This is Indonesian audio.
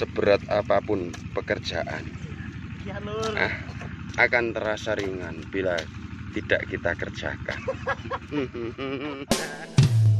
seberat apa pun pekerjaan ya, ah, akan terasa ringan bila tidak kita kerjakan.